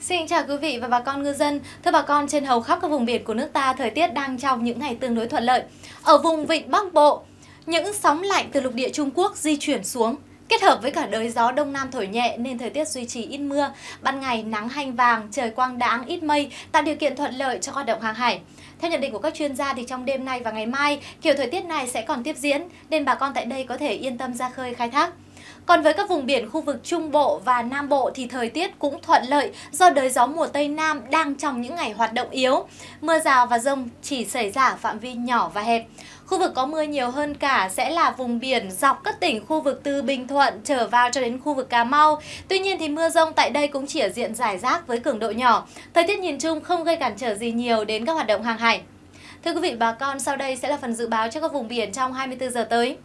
xin chào quý vị và bà con ngư dân. Thưa bà con, trên hầu khắp các vùng biển của nước ta, thời tiết đang trong những ngày tương đối thuận lợi. Ở vùng vịnh Bắc Bộ, những sóng lạnh từ lục địa Trung Quốc di chuyển xuống, Kết hợp với cả đới gió đông nam thổi nhẹ nên thời tiết duy trì ít mưa, ban ngày nắng hanh vàng, trời quang đãng ít mây, tạo điều kiện thuận lợi cho hoạt động hàng hải. Theo nhận định của các chuyên gia thì trong đêm nay và ngày mai, kiểu thời tiết này sẽ còn tiếp diễn nên bà con tại đây có thể yên tâm ra khơi khai thác. Còn với các vùng biển khu vực Trung Bộ và Nam Bộ thì thời tiết cũng thuận lợi do đới gió mùa Tây Nam đang trong những ngày hoạt động yếu. Mưa rào và rông chỉ xảy ra ở phạm vi nhỏ và hẹp. Khu vực có mưa nhiều hơn cả sẽ là vùng biển dọc các tỉnh khu vực từ Bình Thuận trở vào cho đến khu vực Cà Mau. Tuy nhiên thì mưa rông tại đây cũng chỉ ở diện giải rác với cường độ nhỏ. Thời tiết nhìn chung không gây cản trở gì nhiều đến các hoạt động hàng hải. Thưa quý vị bà con, sau đây sẽ là phần dự báo cho các vùng biển trong 24 giờ tới.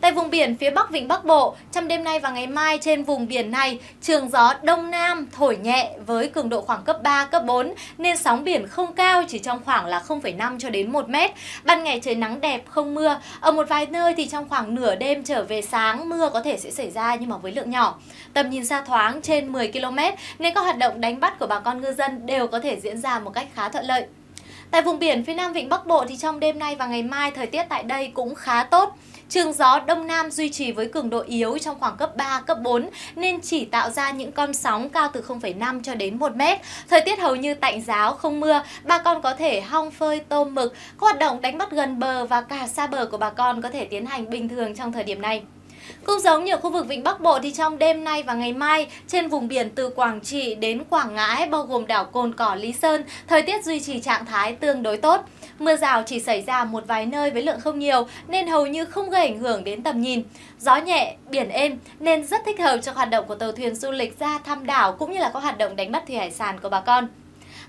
Tại vùng biển phía Bắc Vịnh Bắc Bộ, trong đêm nay và ngày mai trên vùng biển này, trường gió Đông Nam thổi nhẹ với cường độ khoảng cấp 3, cấp 4 nên sóng biển không cao chỉ trong khoảng là 0,5 cho đến 1 mét. Ban ngày trời nắng đẹp, không mưa. Ở một vài nơi thì trong khoảng nửa đêm trở về sáng mưa có thể sẽ xảy ra nhưng mà với lượng nhỏ. Tầm nhìn xa thoáng trên 10 km nên các hoạt động đánh bắt của bà con ngư dân đều có thể diễn ra một cách khá thuận lợi. Tại vùng biển phía Nam Vịnh Bắc Bộ thì trong đêm nay và ngày mai thời tiết tại đây cũng khá tốt. Trường gió Đông Nam duy trì với cường độ yếu trong khoảng cấp 3, cấp 4 nên chỉ tạo ra những con sóng cao từ 0,5 cho đến 1 mét. Thời tiết hầu như tạnh giáo, không mưa, bà con có thể hong phơi tôm mực, các hoạt động đánh bắt gần bờ và cả xa bờ của bà con có thể tiến hành bình thường trong thời điểm này. Cũng giống như ở khu vực Vịnh Bắc Bộ thì trong đêm nay và ngày mai, trên vùng biển từ Quảng Trị đến Quảng Ngãi bao gồm đảo Cồn Cỏ Lý Sơn, thời tiết duy trì trạng thái tương đối tốt. Mưa rào chỉ xảy ra một vài nơi với lượng không nhiều nên hầu như không gây ảnh hưởng đến tầm nhìn. Gió nhẹ, biển êm nên rất thích hợp cho hoạt động của tàu thuyền du lịch ra thăm đảo cũng như là các hoạt động đánh bắt thủy hải sản của bà con.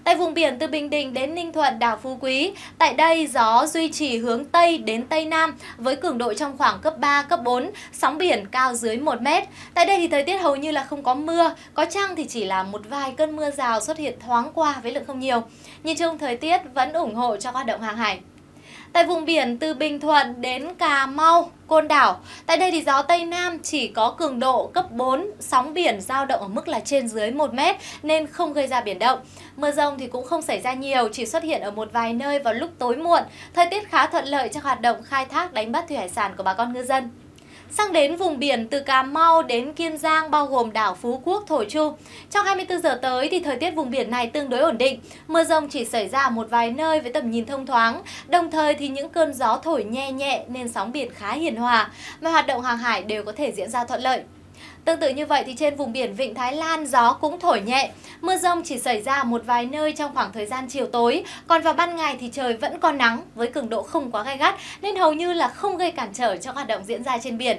Tại vùng biển từ Bình Định đến Ninh Thuận, đảo Phú Quý, tại đây gió duy trì hướng Tây đến Tây Nam với cường độ trong khoảng cấp 3, cấp 4, sóng biển cao dưới 1 mét. Tại đây thì thời tiết hầu như là không có mưa, có chăng thì chỉ là một vài cơn mưa rào xuất hiện thoáng qua với lượng không nhiều. Nhìn chung thời tiết vẫn ủng hộ cho hoạt động hàng hải. Tại vùng biển từ Bình Thuận đến Cà Mau, Côn Đảo, tại đây thì gió Tây Nam chỉ có cường độ cấp 4, sóng biển giao động ở mức là trên dưới 1 mét nên không gây ra biển động. Mưa rông thì cũng không xảy ra nhiều, chỉ xuất hiện ở một vài nơi vào lúc tối muộn. Thời tiết khá thuận lợi cho hoạt động khai thác đánh bắt thủy hải sản của bà con ngư dân sang đến vùng biển từ Cà Mau đến Kiên Giang bao gồm đảo Phú Quốc, Thổ Chu. Trong 24 giờ tới thì thời tiết vùng biển này tương đối ổn định, mưa rông chỉ xảy ra một vài nơi với tầm nhìn thông thoáng, đồng thời thì những cơn gió thổi nhẹ nhẹ nên sóng biển khá hiền hòa, mọi hoạt động hàng hải đều có thể diễn ra thuận lợi. Tương tự như vậy thì trên vùng biển Vịnh Thái Lan gió cũng thổi nhẹ. Mưa rông chỉ xảy ra một vài nơi trong khoảng thời gian chiều tối. Còn vào ban ngày thì trời vẫn còn nắng với cường độ không quá gai gắt, nên hầu như là không gây cản trở cho hoạt động diễn ra trên biển.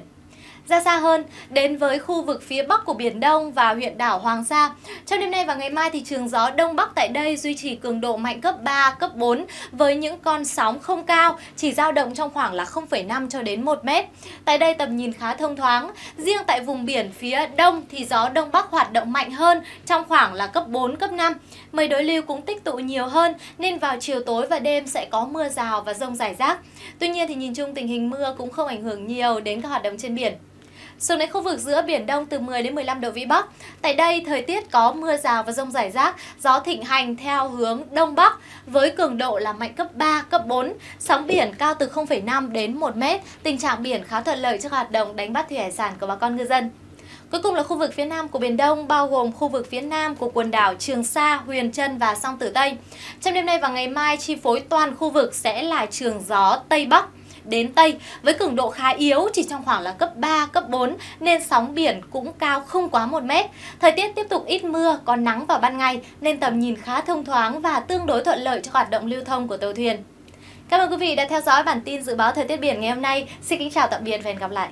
Ra xa hơn, đến với khu vực phía bắc của Biển Đông và huyện đảo Hoàng Sa. Trong đêm nay và ngày mai thì trường gió Đông Bắc tại đây duy trì cường độ mạnh cấp 3, cấp 4 với những con sóng không cao, chỉ dao động trong khoảng là 0,5 cho đến 1 mét. Tại đây tầm nhìn khá thông thoáng. Riêng tại vùng biển phía đông thì gió Đông Bắc hoạt động mạnh hơn trong khoảng là cấp 4, cấp 5. Mây đối lưu cũng tích tụ nhiều hơn nên vào chiều tối và đêm sẽ có mưa rào và rông rải rác. Tuy nhiên thì nhìn chung tình hình mưa cũng không ảnh hưởng nhiều đến các hoạt động trên biển. Xuống đến khu vực giữa Biển Đông từ 10 đến 15 độ Vĩ Bắc. Tại đây, thời tiết có mưa rào và rông rải rác, gió thịnh hành theo hướng Đông Bắc với cường độ là mạnh cấp 3, cấp 4, sóng biển cao từ 0,5 đến 1 mét. Tình trạng biển khá thuận lợi cho hoạt động đánh bắt thủy hải sản của bà con ngư dân. Cuối cùng là khu vực phía Nam của Biển Đông, bao gồm khu vực phía Nam của quần đảo Trường Sa, Huyền Trân và Song Tử Tây. Trong đêm nay và ngày mai, chi phối toàn khu vực sẽ là trường gió Tây Bắc đến Tây với cường độ khá yếu chỉ trong khoảng là cấp 3, cấp 4 nên sóng biển cũng cao không quá 1 mét. Thời tiết tiếp tục ít mưa, có nắng vào ban ngày nên tầm nhìn khá thông thoáng và tương đối thuận lợi cho hoạt động lưu thông của tàu thuyền. Cảm ơn quý vị đã theo dõi bản tin dự báo thời tiết biển ngày hôm nay. Xin kính chào tạm biệt và hẹn gặp lại.